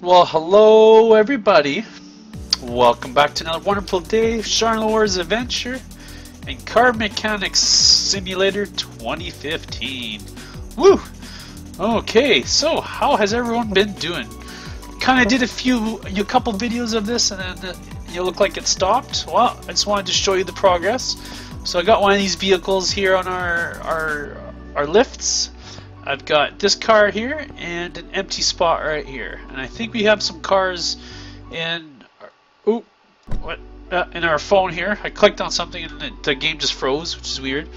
Well, hello everybody. Welcome back to another wonderful day of Sharlenwar's Adventure and Car Mechanics Simulator 2015. Woo! Okay, so how has everyone been doing? Kind of did a few, a couple videos of this and then uh, you look like it stopped. Well, I just wanted to show you the progress. So I got one of these vehicles here on our our our lifts. I've got this car here and an empty spot right here. And I think we have some cars in ooh, what uh, in our phone here. I clicked on something and the, the game just froze, which is weird.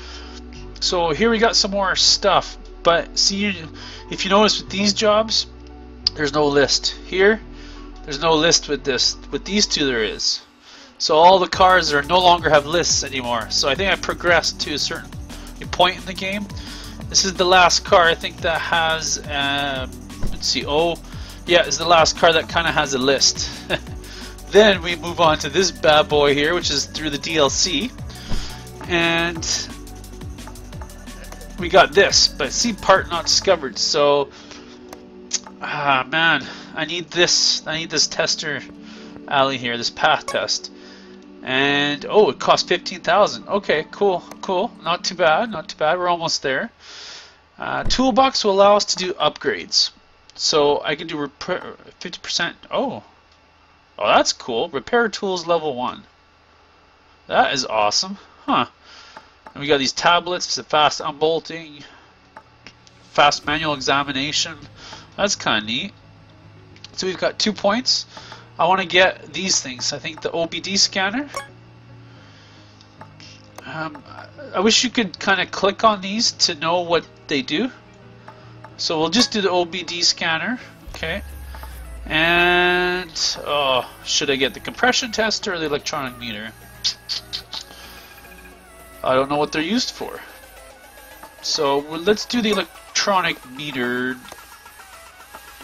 So here we got some more stuff. But see, if you notice with these jobs, there's no list. Here, there's no list with this. With these two, there is. So all the cars are no longer have lists anymore. So I think I progressed to a certain point in the game. This is the last car I think that has, uh, let's see, oh, yeah, it's the last car that kind of has a list. then we move on to this bad boy here, which is through the DLC. And we got this, but see part not discovered. So, ah, man, I need this. I need this tester alley here, this path test. And oh, it cost fifteen thousand. Okay, cool, cool. Not too bad, not too bad. We're almost there. Uh, toolbox will allow us to do upgrades. So I can do repair 50%. Oh, oh, that's cool. Repair tools level one. That is awesome, huh? And we got these tablets, the fast unbolting, fast manual examination. That's kind of neat. So we've got two points. I want to get these things. I think the OBD scanner. Um, I wish you could kind of click on these to know what they do. So we'll just do the OBD scanner. Okay. And oh, should I get the compression tester or the electronic meter? I don't know what they're used for. So let's do the electronic meter.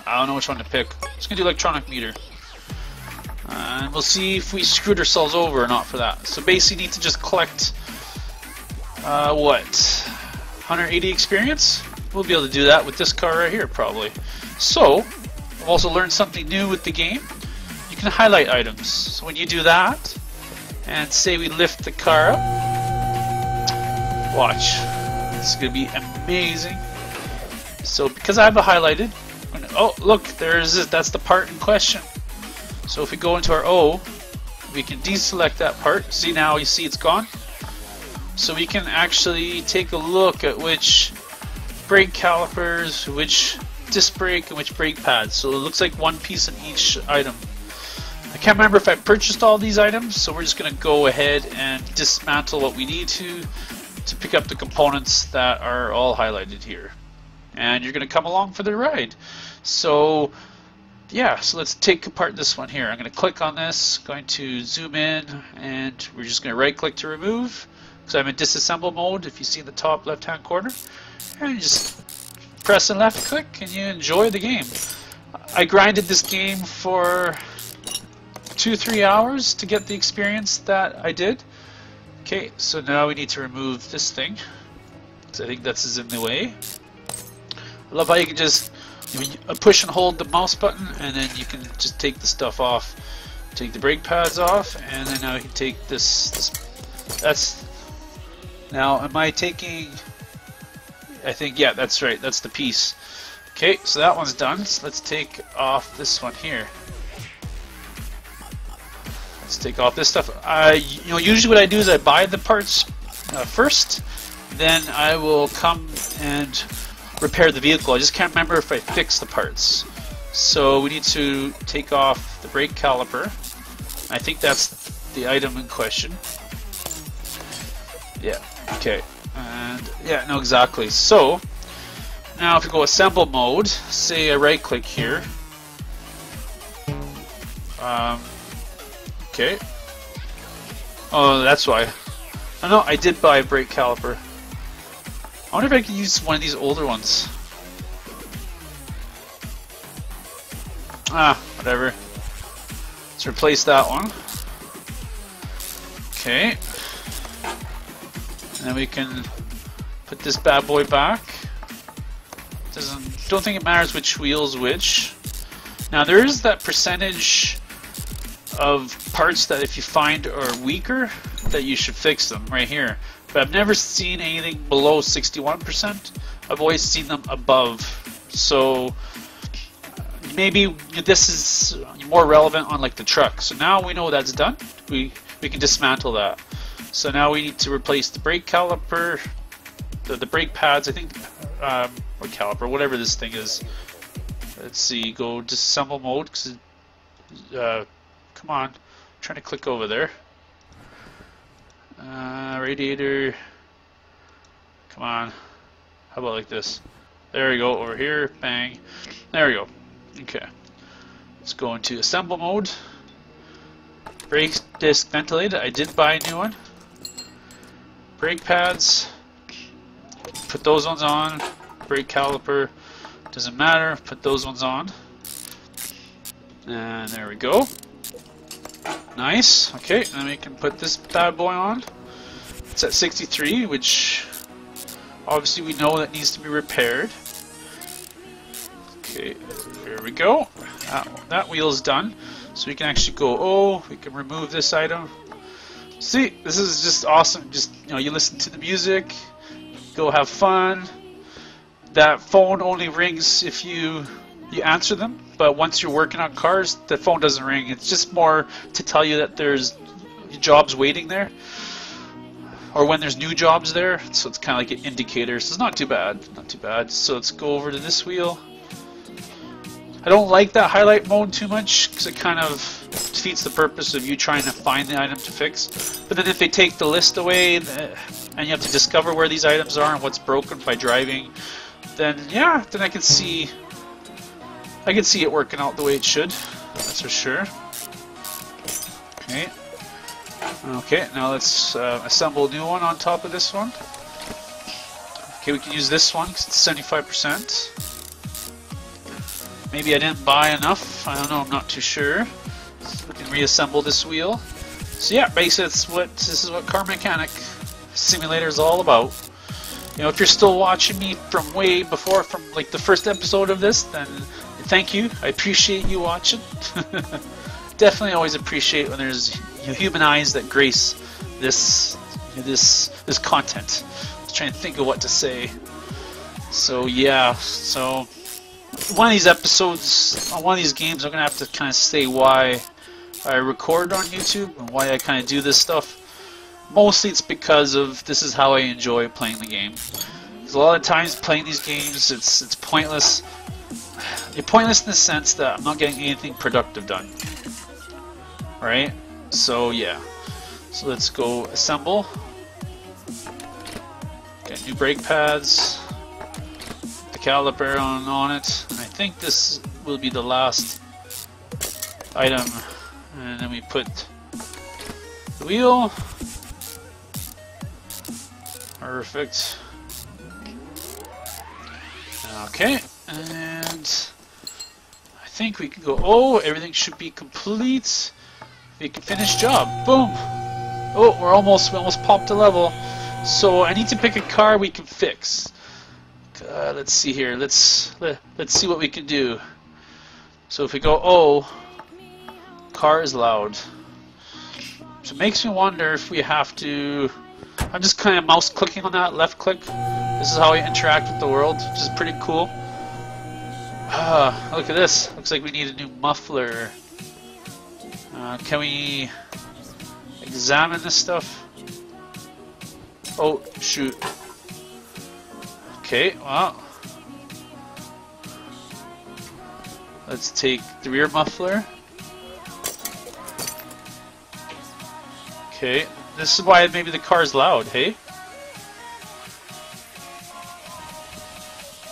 I don't know which one to pick. Let's do electronic meter. And we'll see if we screwed ourselves over or not for that. So basically, need to just collect uh, what 180 experience. We'll be able to do that with this car right here, probably. So, I've also learned something new with the game. You can highlight items. So when you do that, and say we lift the car up, watch. This is going to be amazing. So because I have it highlighted, oh look, there's it. That's the part in question. So if we go into our O, we can deselect that part. See now you see it's gone. So we can actually take a look at which brake calipers, which disc brake, and which brake pads. So it looks like one piece in each item. I can't remember if I purchased all these items, so we're just going to go ahead and dismantle what we need to to pick up the components that are all highlighted here. And you're going to come along for the ride. So yeah, so let's take apart this one here. I'm going to click on this, going to zoom in, and we're just going to right click to remove. So I'm in disassemble mode if you see the top left hand corner. And just press and left click and you enjoy the game. I grinded this game for two, three hours to get the experience that I did. Okay, so now we need to remove this thing. So I think that's in the way. I love how you can just you push and hold the mouse button and then you can just take the stuff off. Take the brake pads off and then now you can take this, this that's now, am I taking... I think, yeah, that's right. That's the piece. Okay, so that one's done. So let's take off this one here. Let's take off this stuff. I, you know, usually what I do is I buy the parts uh, first, then I will come and repair the vehicle. I just can't remember if I fixed the parts. So we need to take off the brake caliper. I think that's the item in question. Yeah. Okay. And yeah, no, exactly. So now if we go assemble mode, say I right click here. Um, okay. Oh, that's why. Oh no, I did buy a brake caliper. I wonder if I can use one of these older ones. Ah, whatever. Let's replace that one. Okay. And then we can put this bad boy back. Doesn't don't think it matters which wheel's which. Now there is that percentage of parts that if you find are weaker, that you should fix them right here. But I've never seen anything below 61%. I've always seen them above. So maybe this is more relevant on like the truck. So now we know that's done. We we can dismantle that. So now we need to replace the brake caliper, the, the brake pads. I think um, or caliper, whatever this thing is. Let's see. Go disassemble mode. Cause, uh, come on, I'm trying to click over there. Uh, radiator. Come on. How about like this? There we go. Over here. Bang. There we go. Okay. Let's go into assemble mode. Brake disc ventilated. I did buy a new one. Brake pads. Put those ones on. Brake caliper. Doesn't matter. Put those ones on. And there we go. Nice. Okay, then we can put this bad boy on. It's at 63, which obviously we know that needs to be repaired. Okay, here we go. That, that wheel is done. So we can actually go, oh, we can remove this item. See, this is just awesome. Just, you know, you listen to the music, go have fun. That phone only rings if you you answer them, but once you're working on cars, the phone doesn't ring. It's just more to tell you that there's jobs waiting there, or when there's new jobs there. So it's kind of like an indicator. So it's not too bad, not too bad. So let's go over to this wheel. I don't like that highlight mode too much because it kind of defeats the purpose of you trying to find the item to fix. But then if they take the list away and uh, you have to discover where these items are and what's broken by driving, then yeah, then I can see I can see it working out the way it should. That's for sure. Okay. Okay, now let's uh, assemble a new one on top of this one. Okay, we can use this one because it's 75%. Maybe I didn't buy enough. I don't know. I'm not too sure. So we can reassemble this wheel. So yeah, basically, that's what this is what Car Mechanic Simulator is all about. You know, if you're still watching me from way before, from like the first episode of this, then thank you. I appreciate you watching. Definitely always appreciate when there's human eyes that grace this this this content. I trying to think of what to say. So yeah, so one of these episodes, on one of these games, I'm gonna have to kind of say why I record on YouTube and why I kind of do this stuff. Mostly it's because of this is how I enjoy playing the game. A lot of times playing these games, it's it's pointless. It's pointless in the sense that I'm not getting anything productive done. Right? So yeah. So let's go assemble. Get new brake pads The caliper on, on it. I think this will be the last item. And then we put the wheel. Perfect. Okay, and think we can go, oh, everything should be complete. We can finish job. Boom. Oh, we're almost, we almost popped a level. So I need to pick a car we can fix. Uh, let's see here. Let's let, let's see what we can do. So if we go oh, car is loud. So it makes me wonder if we have to. I'm just kind of mouse clicking on that left click. This is how we interact with the world, which is pretty cool. Ah, look at this. Looks like we need a new muffler. Uh, can we examine this stuff? Oh, shoot. Okay, well. Let's take the rear muffler. Okay, this is why maybe the car is loud, hey?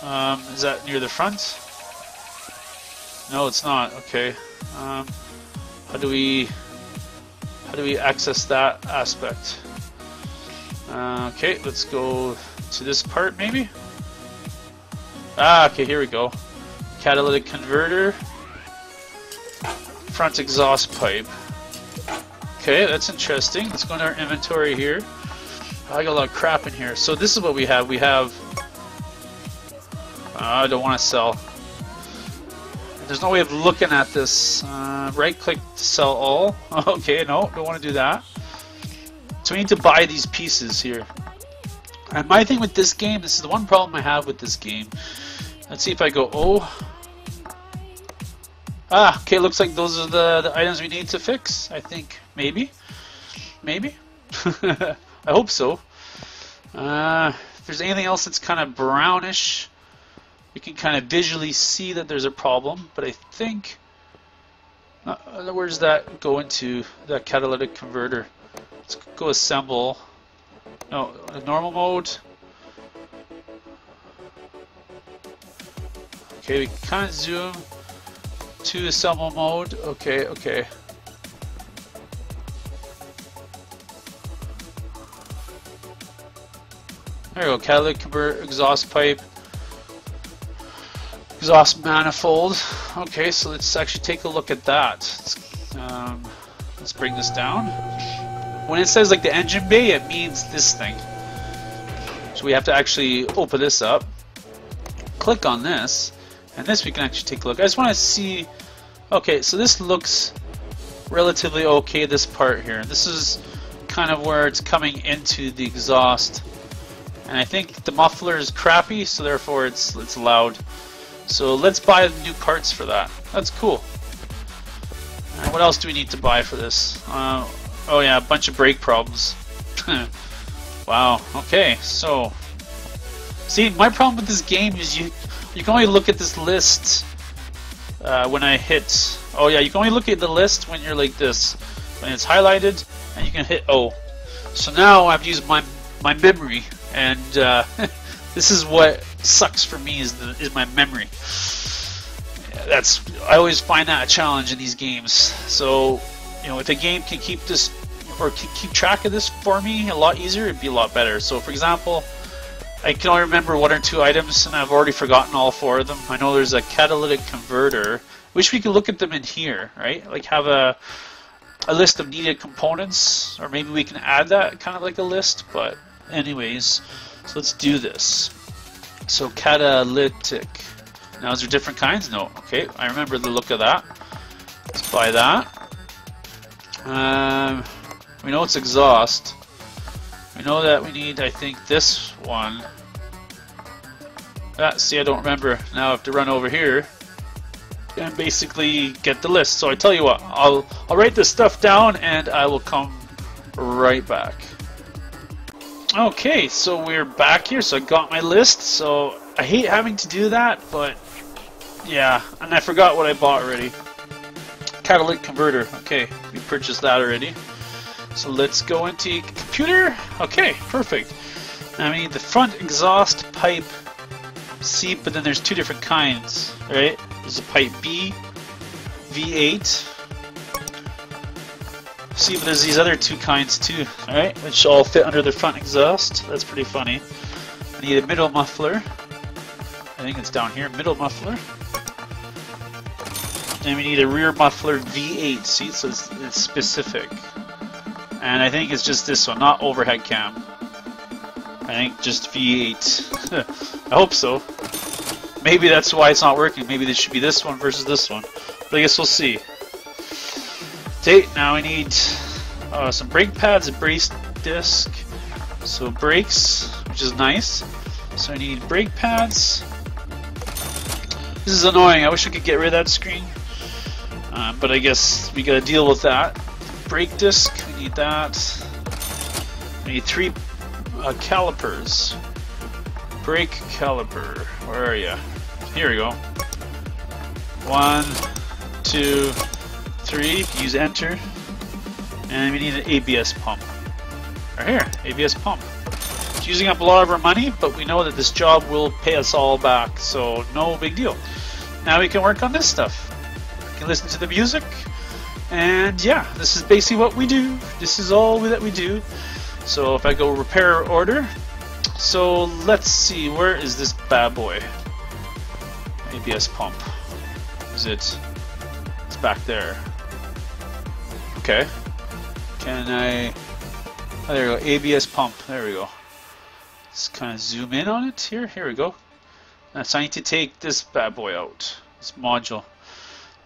Um, is that near the front? No, it's not. Okay. Um, how do we how do we access that aspect? Uh, okay, let's go to this part maybe. Ah, okay, here we go. Catalytic converter. Front exhaust pipe. Okay, that's interesting. Let's go into our inventory here. I got a lot of crap in here. So this is what we have. We have... Uh, I don't want to sell. There's no way of looking at this. Uh, right click to sell all. Okay, no, don't want to do that. So we need to buy these pieces here. And my thing with this game, this is the one problem I have with this game. Let's see if I go Oh. Ah, okay, looks like those are the, the items we need to fix, I think. Maybe. Maybe. I hope so. Uh, if there's anything else that's kind of brownish, we can kind of visually see that there's a problem, but I think... Uh, where does that go into, that catalytic converter? Let's go assemble. No, normal mode. Okay, we can kind of zoom to assemble mode. Okay, okay. There we go, catalytic converter, exhaust pipe, exhaust manifold. Okay, so let's actually take a look at that. Let's, um, let's bring this down. When it says like the engine bay, it means this thing. So we have to actually open this up, click on this, and this we can actually take a look. I just want to see, okay, so this looks relatively okay, this part here. This is kind of where it's coming into the exhaust. And I think the muffler is crappy, so therefore it's, it's loud. So let's buy new parts for that. That's cool. what else do we need to buy for this? Uh, Oh yeah, a bunch of brake problems. wow, okay, so... See, my problem with this game is you you can only look at this list uh, when I hit... Oh yeah, you can only look at the list when you're like this. When it's highlighted, and you can hit O. So now I've used my my memory, and uh, this is what sucks for me is the, is my memory. That's I always find that a challenge in these games. So you know, if a game can keep this or keep track of this for me a lot easier, it'd be a lot better. So, for example, I can only remember one or two items, and I've already forgotten all four of them. I know there's a catalytic converter. Wish we could look at them in here, right? Like have a a list of needed components, or maybe we can add that kind of like a list. But anyways, so let's do this. So catalytic. Now, is there different kinds? No. Okay, I remember the look of that. Let's buy that. Um, we know it's exhaust. We know that we need, I think, this one. Ah, see, I don't remember. Now I have to run over here and basically get the list. So I tell you what, I'll I'll write this stuff down and I will come right back. Okay, so we're back here. So I got my list. So I hate having to do that, but yeah, and I forgot what I bought already catalytic converter. Okay, we purchased that already. So let's go into computer. Okay, perfect. I mean the front exhaust pipe C, but then there's two different kinds, right? There's a pipe B, V8. See, but there's these other two kinds too, alright? Which all fit under the front exhaust. That's pretty funny. I need a middle muffler. I think it's down here, middle muffler. And we need a rear muffler V8 see, so it's, it's specific. And I think it's just this one, not overhead cam. I think just V8. I hope so. Maybe that's why it's not working. Maybe this should be this one versus this one. But I guess we'll see. Okay, now we need uh, some brake pads, a brace disc, so brakes, which is nice. So I need brake pads. This is annoying. I wish I could get rid of that screen. Uh, but I guess we gotta deal with that. Brake disc, we need that. We need three uh, calipers. Brake caliper, where are you? Here we go. One, two, three, use enter. And we need an ABS pump. Right here, ABS pump. It's using up a lot of our money, but we know that this job will pay us all back, so no big deal. Now we can work on this stuff We can listen to the music. And yeah, this is basically what we do. This is all that we do. So if I go repair order, so let's see, where is this bad boy? ABS pump. Is it? It's back there. Okay. Can I? Oh, there we go. ABS pump. There we go. Let's kind of zoom in on it here. Here we go. Now, so I need to take this bad boy out. This module.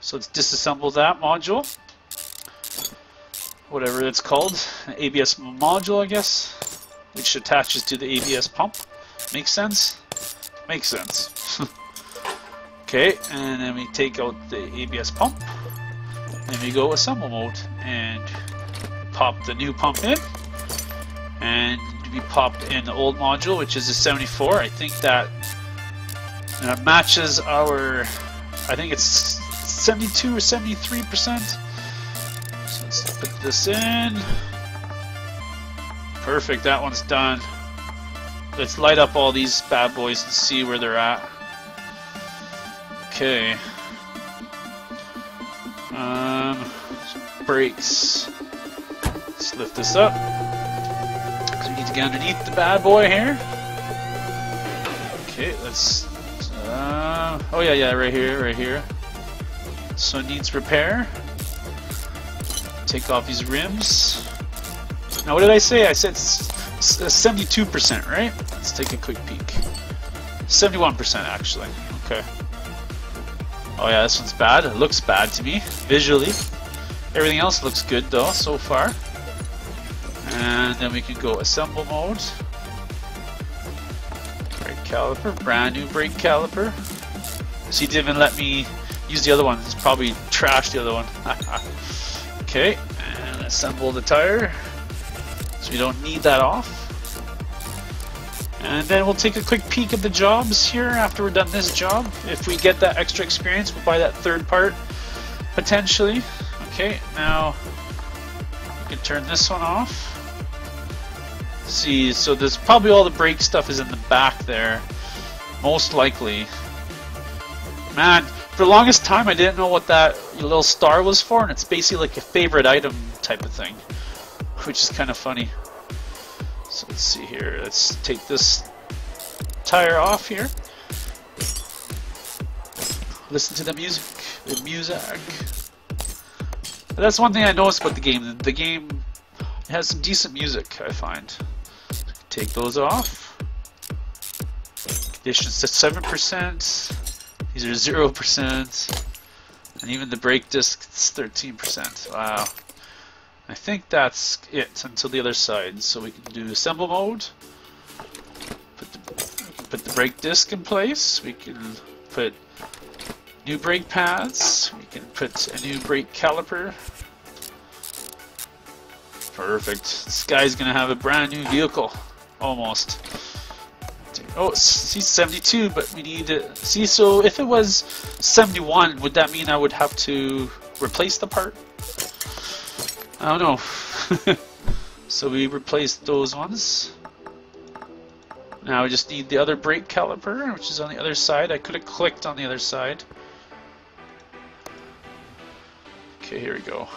So let's disassemble that module. Whatever it's called. ABS module, I guess. Which attaches to the ABS pump. Makes sense? Makes sense. okay, and then we take out the ABS pump. And we go assemble mode. And pop the new pump in. And we popped in the old module, which is a 74. I think that uh, matches our, I think it's 72 or 73 percent. So let's put this in. Perfect, that one's done. Let's light up all these bad boys and see where they're at. Okay. Brakes. Let's lift this up. So we need to get underneath the bad boy here. Okay, let's. Uh, oh yeah, yeah, right here, right here. So it needs repair. Take off these rims. Now what did I say? I said 72%, right? Let's take a quick peek. 71% actually. Okay. Oh yeah, this one's bad. It looks bad to me, visually. Everything else looks good though, so far. And then we can go assemble mode. Brake caliper, brand new brake caliper. So he didn't even let me use the other one. It's probably trashed the other one. okay, and assemble the tire. So we don't need that off. And then we'll take a quick peek at the jobs here after we're done this job. If we get that extra experience, we'll buy that third part, potentially. Okay, now we can turn this one off. See, so there's probably all the brake stuff is in the back there, most likely. Man, for the longest time, I didn't know what that little star was for, and it's basically like a favorite item type of thing, which is kind of funny. So let's see here. Let's take this tire off here. Listen to the music. The music. But that's one thing I noticed about the game. The game has some decent music, I find. Take those off. Conditions to 7%. These are 0%. And even the brake disc is 13%. Wow. I think that's it until the other side. So we can do assemble mode. Put the, put the brake disc in place. We can put new brake pads. We can put a new brake caliper. Perfect. This guy's gonna have a brand new vehicle. Almost. Oh, see 72, but we need to see. So if it was 71, would that mean I would have to replace the part? I don't know. so we replaced those ones. Now we just need the other brake caliper, which is on the other side. I could have clicked on the other side. Okay, here we go.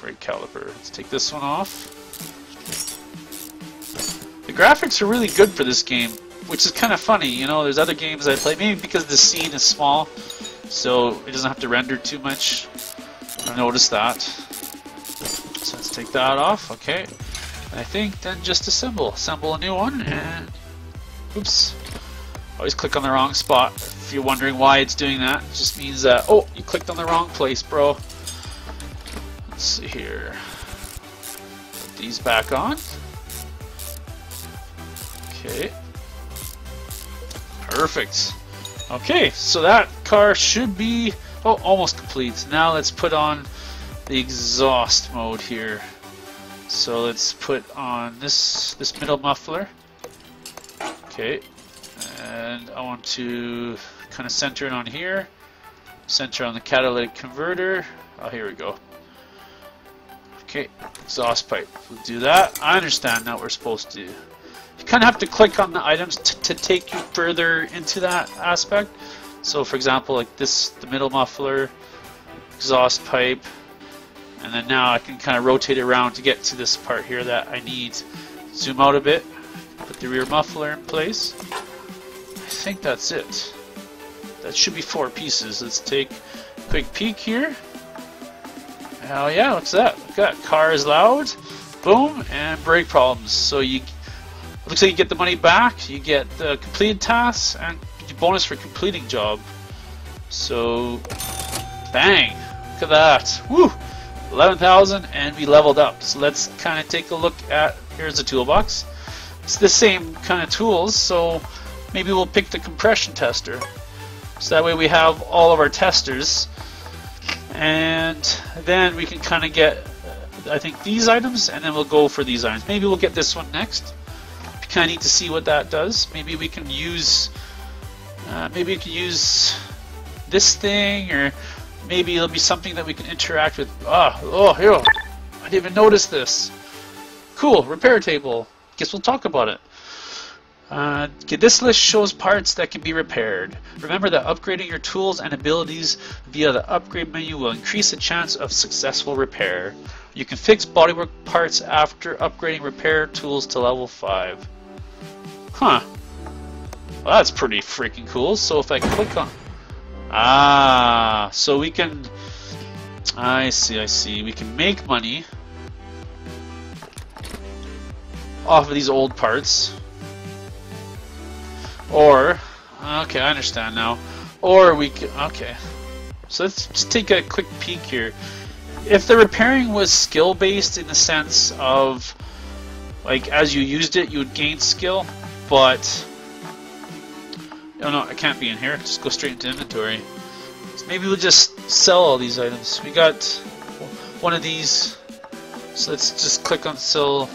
Brake caliper. Let's take this one off. The graphics are really good for this game which is kind of funny. You know, there's other games I play, maybe because the scene is small, so it doesn't have to render too much. I noticed that. So let's take that off. Okay. I think then just assemble. Assemble a new one and oops. Always click on the wrong spot. If you're wondering why it's doing that, it just means that oh, you clicked on the wrong place, bro. Let's see here. Put these back on. Okay. Perfect. Okay, so that car should be oh, almost complete. Now let's put on the exhaust mode here. So let's put on this this middle muffler. Okay, and I want to kind of center it on here. Center on the catalytic converter. Oh, here we go. Okay, exhaust pipe. We'll do that. I understand now we're supposed to you kind of have to click on the items to take you further into that aspect. So for example, like this, the middle muffler, exhaust pipe, and then now I can kind of rotate around to get to this part here that I need. Zoom out a bit, put the rear muffler in place. I think that's it. That should be four pieces. Let's take a quick peek here. Oh yeah, what's that? Look. Car is loud. Boom, and brake problems. So you Looks like you get the money back, you get the completed tasks, and bonus for completing job. So, bang! Look at that. Woo! 11,000 and we leveled up. So let's kind of take a look at, here's the toolbox. It's the same kind of tools, so maybe we'll pick the compression tester. So that way we have all of our testers. And then we can kind of get, I think, these items, and then we'll go for these items. Maybe we'll get this one next. Kind of need to see what that does. Maybe we can use, uh, maybe we can use this thing, or maybe it'll be something that we can interact with. Ah, oh, here. I didn't even notice this. Cool, repair table. Guess we'll talk about it. Uh, this list shows parts that can be repaired. Remember that upgrading your tools and abilities via the upgrade menu will increase the chance of successful repair. You can fix bodywork parts after upgrading repair tools to level 5. Huh. Well, that's pretty freaking cool. So if I click on... Ah, so we can... I see, I see. We can make money off of these old parts. Or, okay, I understand now. Or we okay. So let's just take a quick peek here. If the repairing was skill based in the sense of, like, as you used it, you would gain skill, but. Oh no, I can't be in here. Just go straight into inventory. So maybe we'll just sell all these items. We got one of these. So let's just click on sell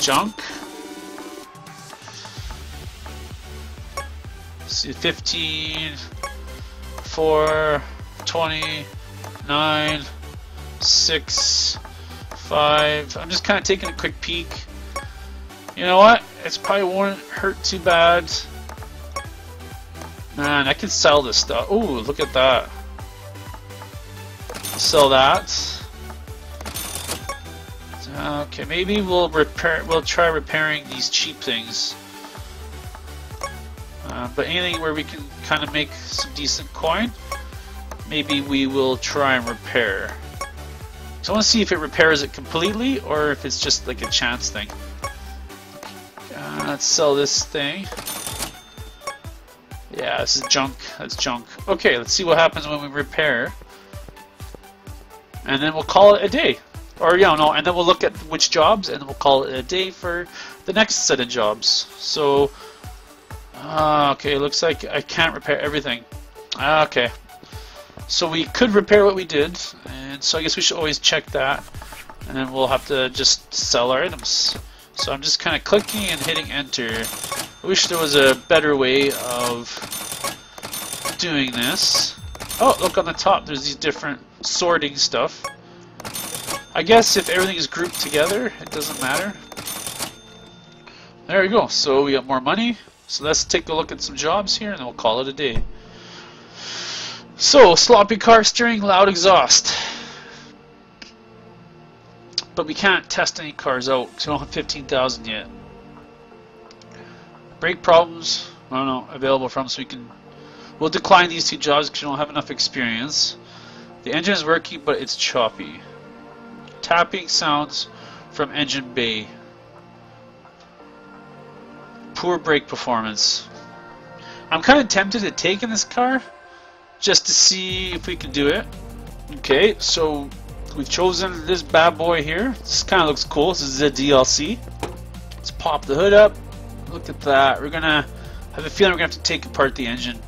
junk. See, 15, 4, 20, 9, 6, 5. I'm just kind of taking a quick peek. You know what? It's probably won't hurt too bad. Man, I can sell this stuff. Oh, look at that. Sell that. Okay, maybe we'll repair. We'll try repairing these cheap things. Uh, but anything where we can kind of make some decent coin, maybe we will try and repair. So I want to see if it repairs it completely or if it's just like a chance thing. Uh, let's sell this thing. Yeah, this is junk. That's junk. Okay, let's see what happens when we repair. And then we'll call it a day. Or, yeah, no, and then we'll look at which jobs, and then we'll call it a day for the next set of jobs. So, uh, okay, looks like I can't repair everything. Uh, okay. So we could repair what we did, and so I guess we should always check that. And then we'll have to just sell our items. So I'm just kind of clicking and hitting enter. I wish there was a better way of doing this. Oh, look on the top, there's these different sorting stuff. I guess if everything is grouped together, it doesn't matter. There we go, so we got more money. So let's take a look at some jobs here and we'll call it a day. So, sloppy car steering, loud exhaust. But we can't test any cars out because we don't have 15,000 yet. Brake problems, I don't know, available from so we can... We'll decline these two jobs because we don't have enough experience. The engine is working but it's choppy. Tapping sounds from engine bay. Poor brake performance. I'm kind of tempted to take in this car just to see if we can do it. Okay, so we've chosen this bad boy here. This kind of looks cool. This is a DLC. Let's pop the hood up. Look at that. We're gonna have a feeling we're gonna have to take apart the engine.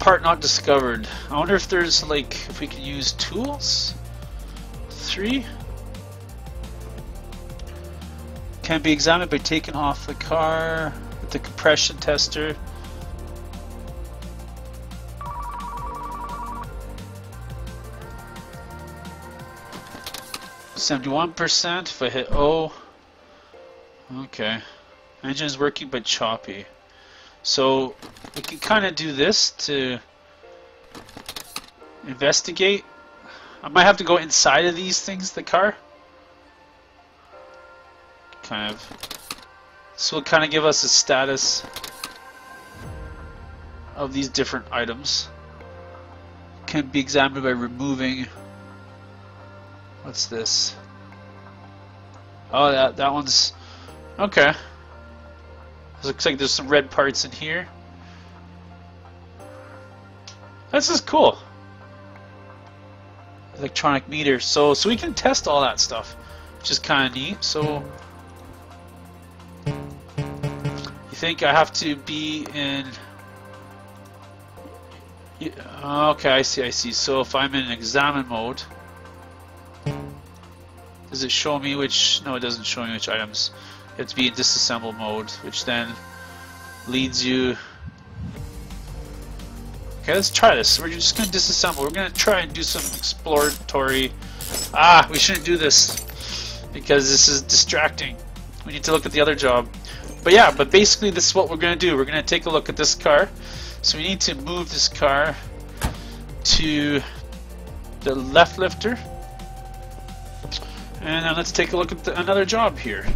Part not discovered. I wonder if there's like if we can use tools three can be examined by taking off the car with the compression tester. Seventy-one percent. If I hit O, okay, engine is working but choppy. So we can kind of do this to investigate I might have to go inside of these things, the car. Kind of. This will kind of give us a status of these different items. Can be examined by removing. What's this? Oh, that that one's okay. Looks like there's some red parts in here. This is cool. electronic meter. So so we can test all that stuff, which is kind of neat. So think I have to be in? Yeah, okay, I see, I see. So if I'm in examine mode, does it show me which? No, it doesn't show me which items. You have to be in disassemble mode, which then leads you Okay, let's try this. We're just going to disassemble. We're going to try and do some exploratory... Ah, we shouldn't do this because this is distracting. We need to look at the other job. But yeah, but basically this is what we're going to do. We're going to take a look at this car. So we need to move this car to the left lifter. And then let's take a look at the, another job here.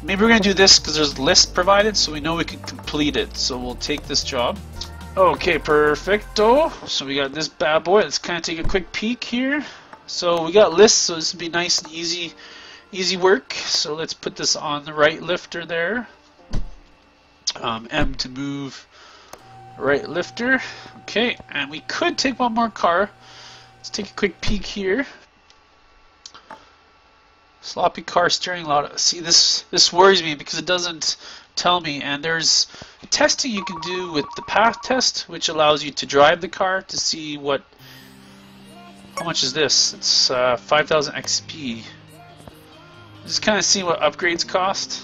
Maybe we're going to do this because there's a list provided so we know we can complete it. So we'll take this job. Okay, perfecto. So we got this bad boy. Let's kind of take a quick peek here. So we got lists, so this would be nice and easy, easy work. So let's put this on the right lifter there. Um, M to move right lifter. Okay, and we could take one more car. Let's take a quick peek here. Sloppy car steering lot. See, this this worries me because it doesn't tell me. And there's testing you can do with the path test, which allows you to drive the car to see what. How much is this? It's uh, 5,000 XP. Just kind of see what upgrades cost.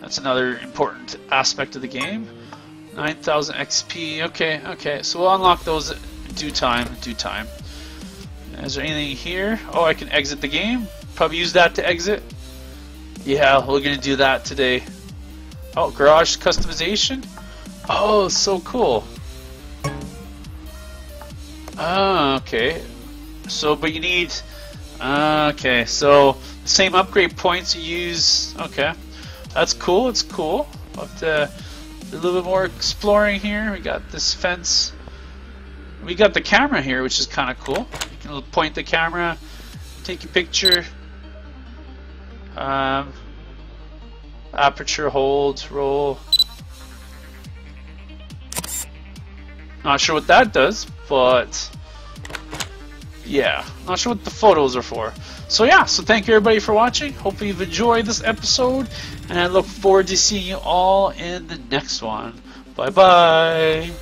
That's another important aspect of the game. 9,000 XP. Okay, okay. So we'll unlock those due time. Due time. Is there anything here? Oh, I can exit the game. Probably use that to exit. Yeah, we're gonna do that today. Oh, garage customization? Oh, so cool. Ah, okay. So, but you need... Uh, okay, so same upgrade points you use... Okay. That's cool, it's cool. Have to a little bit more exploring here. We got this fence. We got the camera here, which is kind of cool. You can point the camera, take a picture. Um, aperture hold roll not sure what that does but yeah. Not sure what the photos are for. So yeah. So thank you everybody for watching. Hopefully you've enjoyed this episode and I look forward to seeing you all in the next one. Bye bye